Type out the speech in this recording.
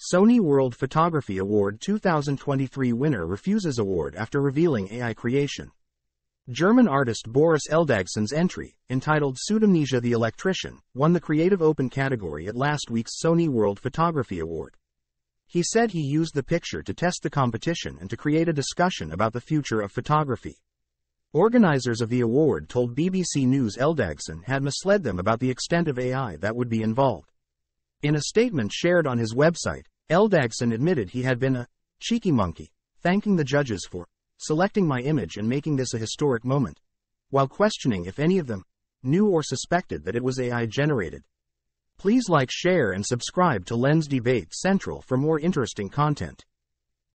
Sony World Photography Award 2023 winner refuses award after revealing AI creation. German artist Boris Eldagsen's entry, entitled Pseudomnesia the Electrician, won the Creative Open category at last week's Sony World Photography Award. He said he used the picture to test the competition and to create a discussion about the future of photography. Organizers of the award told BBC News Eldagsen had misled them about the extent of AI that would be involved. In a statement shared on his website, Eldagsen admitted he had been a cheeky monkey, thanking the judges for selecting my image and making this a historic moment, while questioning if any of them knew or suspected that it was AI generated. Please like, share, and subscribe to Lens Debate Central for more interesting content.